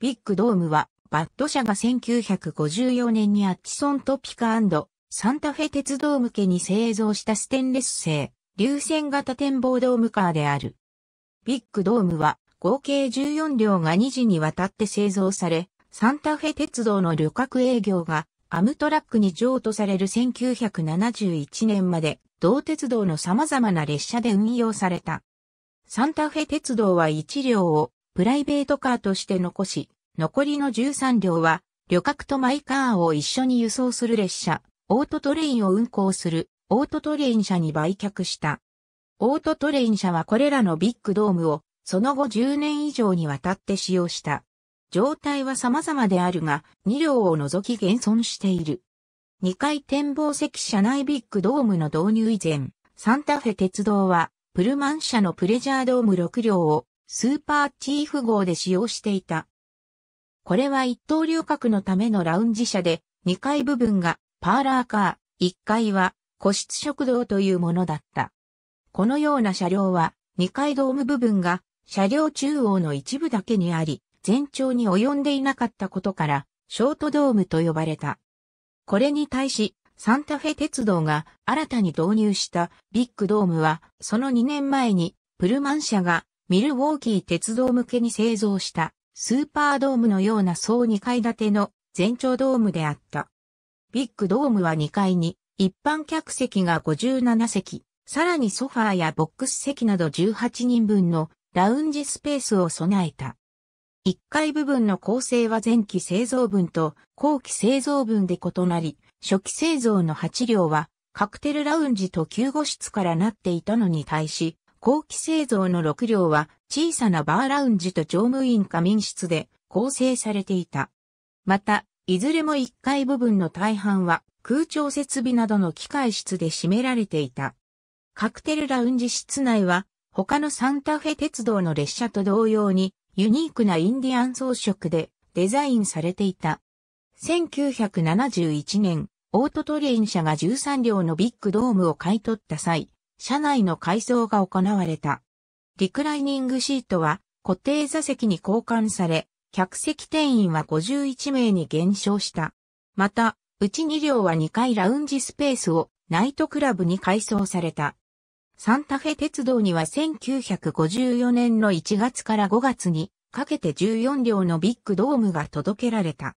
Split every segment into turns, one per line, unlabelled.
ビッグドームは、バッド社が1954年にアッチソントピカサンタフェ鉄道向けに製造したステンレス製、流線型展望ドームカーである。ビッグドームは合計14両が2次にわたって製造され、サンタフェ鉄道の旅客営業がアムトラックに譲渡される1971年まで、同鉄道の様々な列車で運用された。サンタフェ鉄道は1両をプライベートカーとして残し、残りの13両は旅客とマイカーを一緒に輸送する列車、オートトレインを運行するオートトレイン社に売却した。オートトレイン社はこれらのビッグドームをその後10年以上にわたって使用した。状態は様々であるが、2両を除き現存している。2階展望席車内ビッグドームの導入以前、サンタフェ鉄道は、プルマン社のプレジャードーム6両をスーパーチーフ号で使用していた。これは一等旅客のためのラウンジ車で、2階部分がパーラーカー、1階は個室食堂というものだった。このような車両は2階ドーム部分が車両中央の一部だけにあり、全長に及んでいなかったことから、ショートドームと呼ばれた。これに対し、サンタフェ鉄道が新たに導入したビッグドームは、その2年前にプルマン社がミルウォーキー鉄道向けに製造したスーパードームのような総2階建ての全長ドームであった。ビッグドームは2階に一般客席が57席、さらにソファーやボックス席など18人分のラウンジスペースを備えた。1階部分の構成は前期製造分と後期製造分で異なり、初期製造の8両はカクテルラウンジと救護室からなっていたのに対し、後期製造の6両は小さなバーラウンジと乗務員仮眠室で構成されていた。また、いずれも1階部分の大半は空調設備などの機械室で占められていた。カクテルラウンジ室内は他のサンタフェ鉄道の列車と同様にユニークなインディアン装飾でデザインされていた。1971年、オートトレイン社が13両のビッグドームを買い取った際、車内の改装が行われた。リクライニングシートは固定座席に交換され、客席定員は51名に減少した。また、うち2両は2階ラウンジスペースをナイトクラブに改装された。サンタフェ鉄道には1954年の1月から5月にかけて14両のビッグドームが届けられた。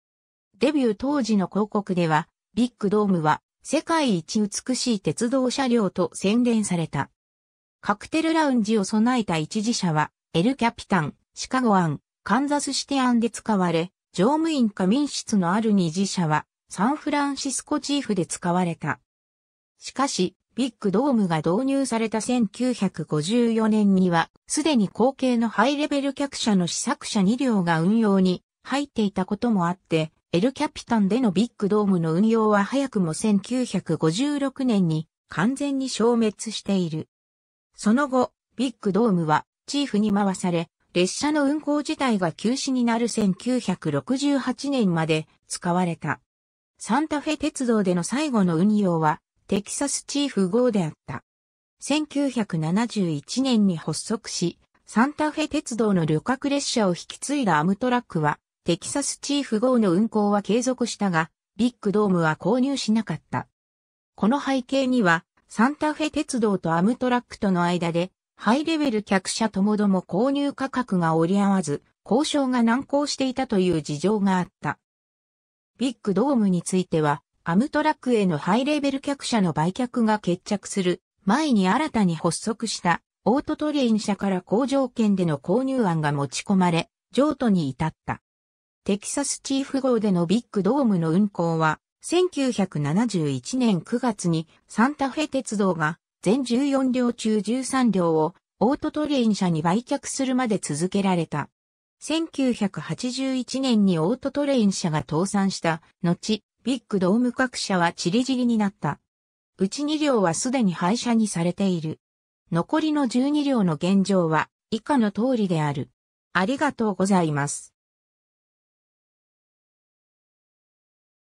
デビュー当時の広告では、ビッグドームは世界一美しい鉄道車両と宣伝された。カクテルラウンジを備えた一時車は、エルキャピタン、シカゴ湾、カンザスシティアンで使われ、乗務員仮眠室のある二次車は、サンフランシスコチーフで使われた。しかし、ビッグドームが導入された1954年には、すでに後継のハイレベル客車の試作車2両が運用に入っていたこともあって、エルキャピタンでのビッグドームの運用は早くも1956年に完全に消滅している。その後、ビッグドームはチーフに回され、列車の運行自体が休止になる1968年まで使われた。サンタフェ鉄道での最後の運用はテキサスチーフ号であった。1971年に発足し、サンタフェ鉄道の旅客列車を引き継いだアムトラックは、テキサスチーフ号の運行は継続したが、ビッグドームは購入しなかった。この背景には、サンタフェ鉄道とアムトラックとの間でハイレベル客車ともども購入価格が折り合わず、交渉が難航していたという事情があった。ビッグドームについては、アムトラックへのハイレベル客車の売却が決着する前に新たに発足したオートトレイン社から工場圏での購入案が持ち込まれ、譲渡に至った。テキサスチーフ号でのビッグドームの運行は、1971年9月にサンタフェ鉄道が全14両中13両をオートトレイン社に売却するまで続けられた。1981年にオートトレイン社が倒産した後、ビッグドーム各社はチリジリになった。うち2両はすでに廃車にされている。残りの12両の現状は以下の通りである。ありがとうございます。